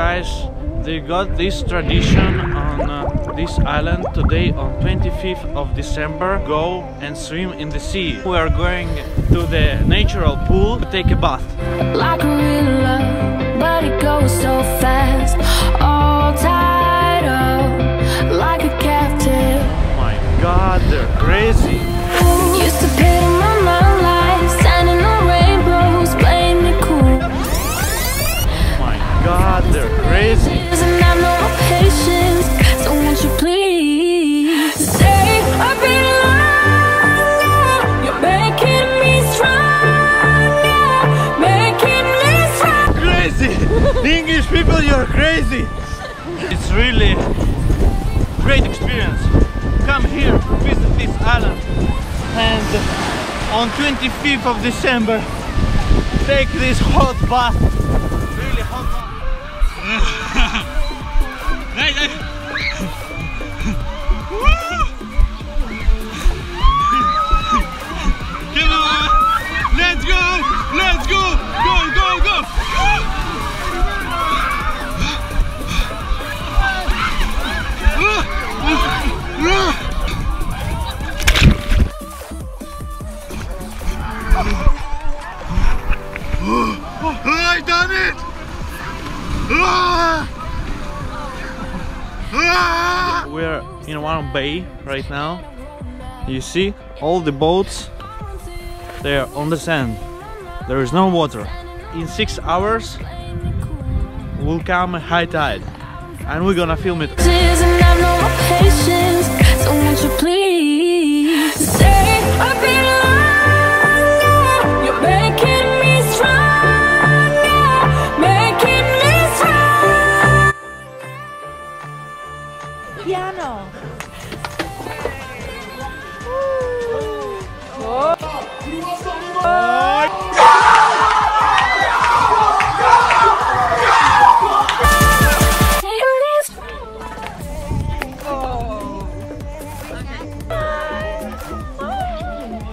guys, they got this tradition on uh, this island today on 25th of December. Go and swim in the sea. We are going to the natural pool to take a bath. like a real love, but it goes so fast. All tied up like a captive. Oh my god, they're crazy. Crazy! It's really great experience. Come here, visit this island. And on 25th of December, take this hot bath. Really hot bath. I done it! Ah! Ah! We're in one bay right now. You see all the boats they are on the sand. There is no water. In six hours will come high tide and we're gonna film it.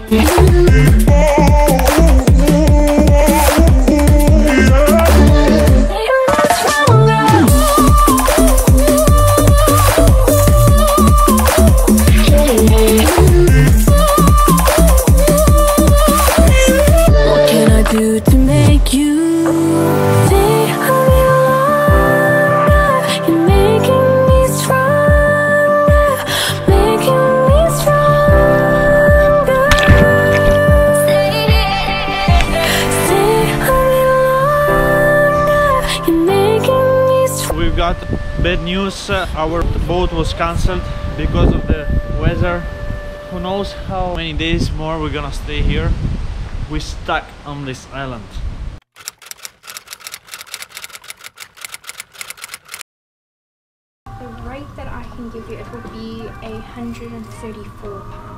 What news. uh, Our boat was cancelled because of the weather. Who knows how many days more we're gonna stay here. We're stuck on this island. The rate that I can give you, it will be a hundred and thirty-four pounds.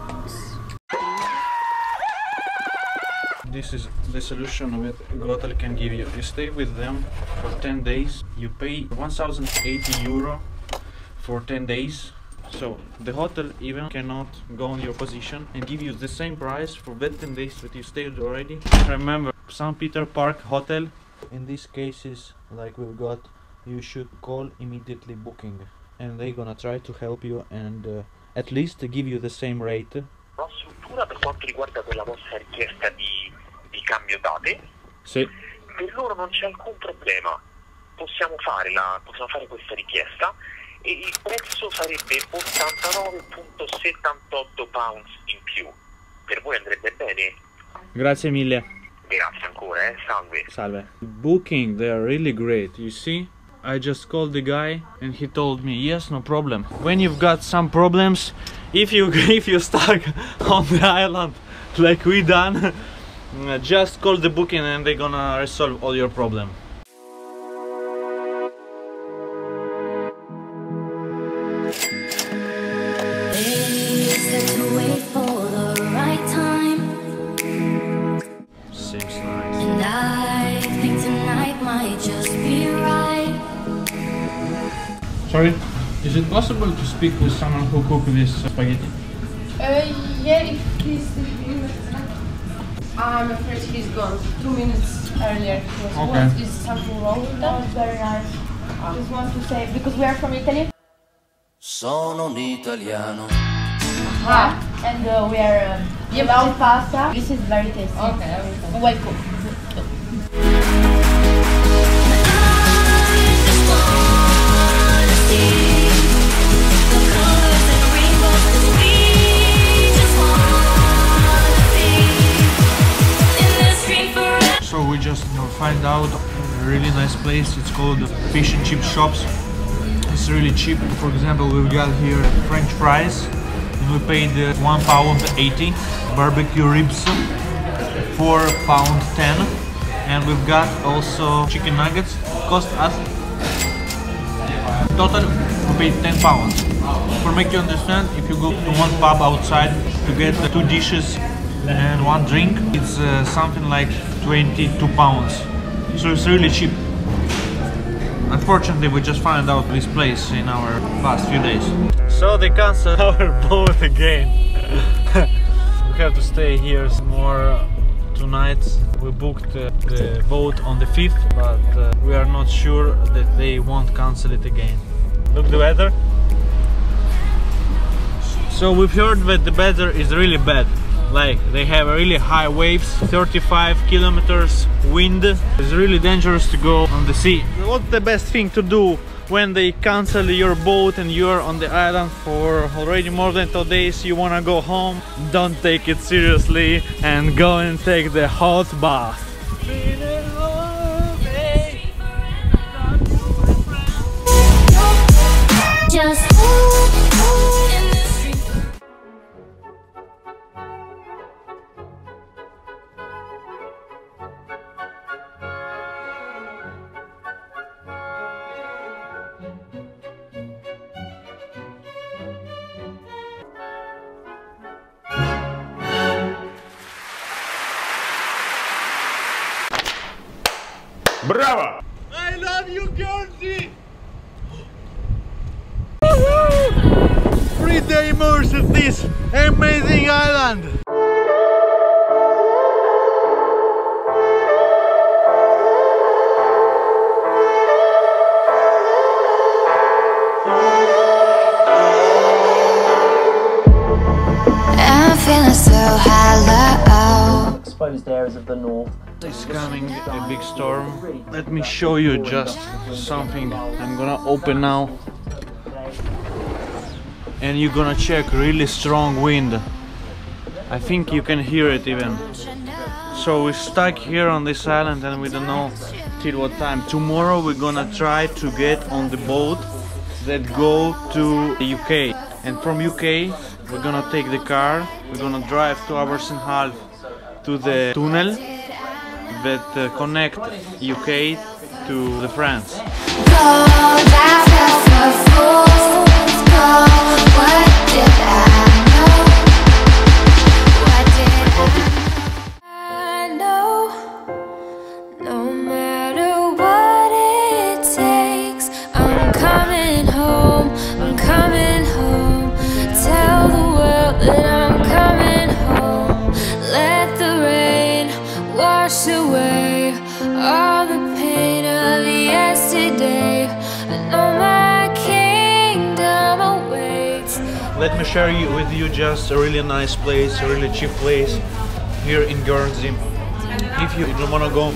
This is the solution that Gotel can give you. You stay with them for 10 days. You pay 1080 euro for 10 days. So the hotel even cannot go on your position and give you the same price for that 10 days that you stayed already. Remember, St. Peter Park Hotel. In these cases, like we've got, you should call immediately booking and they're gonna try to help you and uh, at least give you the same rate. Quanto riguarda quella vostra richiesta di, di cambio date. Sì. Per loro non c'è alcun problema. Possiamo fare, la- possiamo fare questa richiesta e il prezzo sarebbe 89.78 pounds in più. Per voi andrebbe bene? Grazie mille. Grazie ancora, eh? Salve. Salve. Booking, they are really great. You see, I just called the guy and he told me, yes, no problem. When you've got some problems, if you if you're stuck on the island like we done, just call the booking and they're gonna resolve all your problem. They said to wait for the right time, Seems nice. and I think tonight might just be right. Sorry, is it possible to speak with someone who cook this spaghetti? Uh, yeah, if he's I'm afraid he's gone. Two minutes earlier. He was Okay. What is something wrong with that? very nice. I just want to say because we are from Italy. Sono un italiano. Yeah. And uh, we are um, yeah, pasta. This is very tasty. Okay, welcome. We just you know, find out a really nice place. It's called the Fish and Chip Shops. It's really cheap. For example, we've got here French fries. And we paid uh, one pound eighty. Barbecue ribs, four pound ten. And we've got also chicken nuggets. Cost us total we paid 10 pounds. For make you understand, if you go to one pub outside to get two dishes and one drink, it's uh, something like 22 pounds. So it's really cheap. Unfortunately, we just found out this place in our past few days. So they canceled our boat again. we have to stay here some more tonight. We booked uh, the boat on the 5th, but uh, we are not sure that they won't cancel it again. Look the weather. So we've heard that the weather is really bad. Like they have really high waves, 35 kilometers wind. It's really dangerous to go on the sea. What's the best thing to do when they cancel your boat and you're on the island for already more than two days? You wanna go home? Don't take it seriously and go and take the hot bath. Just Brava! I love you, Guernsey! Three day immerse at this amazing island! Exposed areas of the north it's coming a big storm. Let me show you just something. I'm gonna open now. And you're gonna check really strong wind. I think you can hear it even. So we're stuck here on this island and we don't know till what time. Tomorrow we're gonna try to get on the boat that go to the UK. And from UK we're gonna take the car. We're gonna drive two hours and a half to the tunnel that uh, connect UK to the France. Me share with you just a really nice place, a really cheap place here in Guernsey. If you don't want to go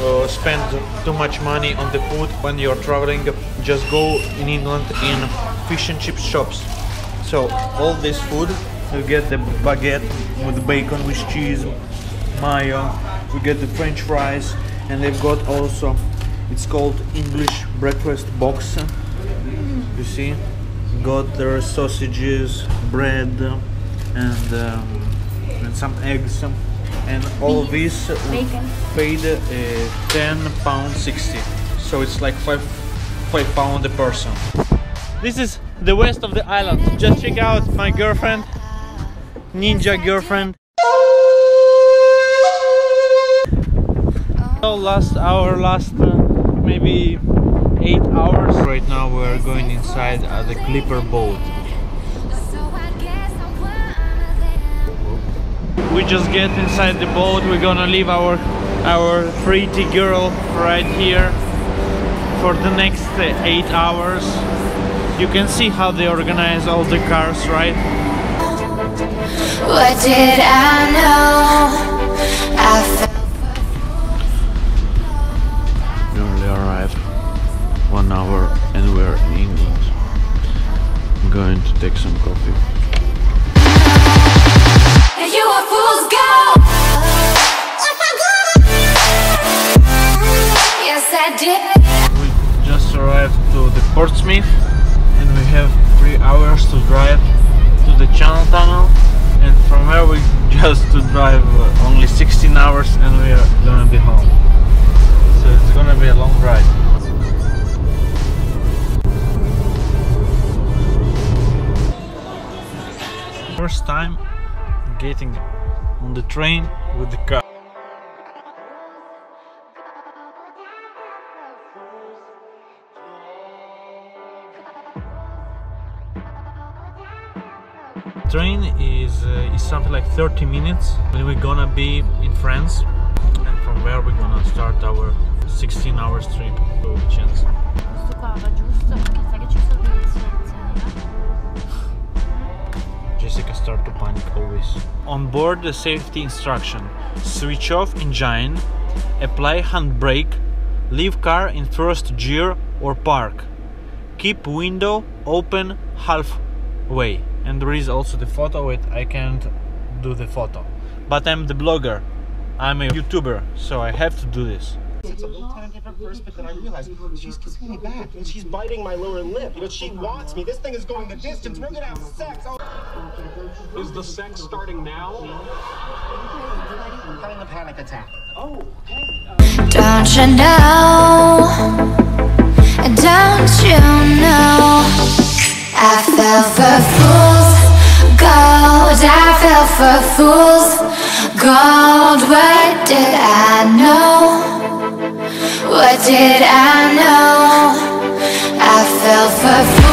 uh, spend too much money on the food when you're traveling, just go in England in fish and chip shops. So all this food, you get the baguette with bacon, with cheese, mayo. We get the French fries, and they've got also. It's called English breakfast box. You see, got their sausages, bread, and um, and some eggs, and all of this we paid uh, ten pound sixty. So it's like five five pound a person. This is the west of the island. Just check out my girlfriend, ninja girlfriend. So last our last uh, maybe eight hours. Right now we're going inside the Clipper boat. We just get inside the boat. We're gonna leave our our pretty girl right here. for the next uh, eight hours. You can see how they organize all the cars, right? What did I know? I hour and we're in England. I'm going to take some coffee. you a fool's gold. Yes, I did. We just arrived to the Portsmouth and we have three hours to drive to the Channel Tunnel and from there we just to drive uh, only 16 hours and we are gonna be home. So it's gonna be a long ride. First time getting on the train with the car. train is uh, is something like 30 minutes and we're gonna be in France and from where we're gonna start our 16 hours trip to Vicenza. Jessica start to panic always. On board the safety instruction. Switch off engine, apply handbrake, leave car in first gear or park. Keep window open halfway. And there is also the photo it I can't do the photo. But I'm the blogger. I'm a YouTuber, so I have to do this. It's a little tentative at first, but then I realized she's kissing me back and she's biting my lower lip. You know, she wants me. This thing is going the distance. We're gonna have sex. Oh. Is the sex starting now? I'm having a panic attack. Oh, Don't you know? Don't you know? I fell for fools gold. I fell for fools gold. What did I know? What did I know? I fell for.